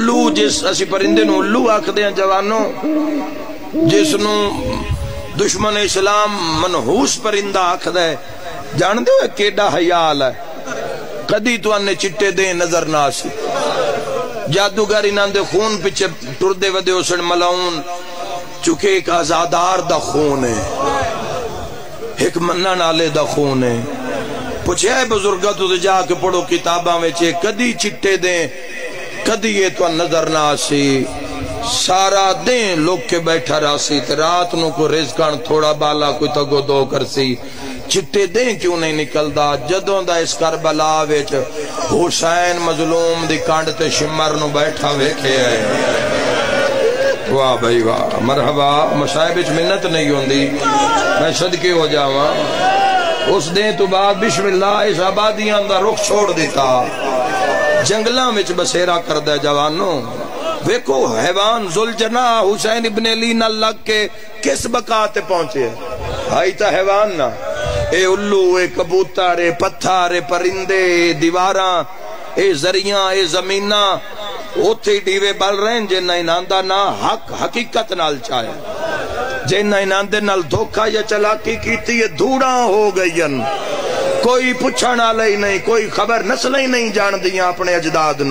उल्लू जिस असि परिंदे उल्लू आखते हैं जवानों, जिसनों दुश्मन इस्लाम मनहूस परिंदा आखद जानते हो केडा हयाल है? कदी तो चिट्टे दे नज़र ना सी जादूगर इन्होंने खून पिछे टुरदे वे उसन मलाउन, चुके एक आजादार दा खून है। एक मनन आले दा खून है। पूछे बुज़ुर्ग तू जाके पढ़ो किताबा कदी चिट्टे दे कदी ये तो नज़र ना सी सारा दिन लोग के बैठा रहा रात नु को रिजकण, थोड़ा बाला कोई तगो दो कर सी चिट्टे दे क्यों नहीं निकलता जदों दा इस करबला विच हुसैन मजलूम दी कंड ते शिमर नु बैठा वेखे है वाह भाई वाह, मरहबा, मसायब विच मिन्नत नहीं होंदी। मैं सदके हो जावा। उस दिन तो बाद बिस्मिल्लाह इस आबादियाँ दा रुख छोड़ दिता। जंगलों में बसेरा करदा जवानों। वेखो, हैवान जुलजना हुसैन इबन अली न लग के किस बकात पहुँचे? भाई तो हैवान ना। ए उल्लू, ए कबूतर, ए पत्थर, ए परिंदे दीवारा, ए ज़रिया, ए जमीना उथे डीवे बल रहे जिन्ना इनांदा ना हक हकीकत नाल चाहे। जिन्ना इनांदे धोखा या चलाकी की धूड़ा हो गई कोई पुछण वाला ही नहीं कोई खबर नस्ल ही नहीं जान दिया अपने अजदाद